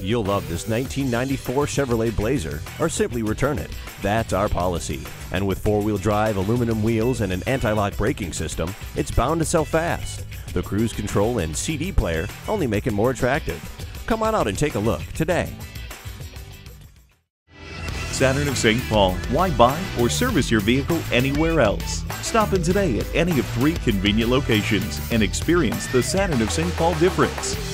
You'll love this 1994 Chevrolet Blazer or simply return it. That's our policy. And with four wheel drive, aluminum wheels, and an anti lock braking system, it's bound to sell fast. The cruise control and CD player only make it more attractive. Come on out and take a look today. Saturn of St. Paul. Why buy or service your vehicle anywhere else? Stop in today at any of three convenient locations and experience the Saturn of St. Paul difference.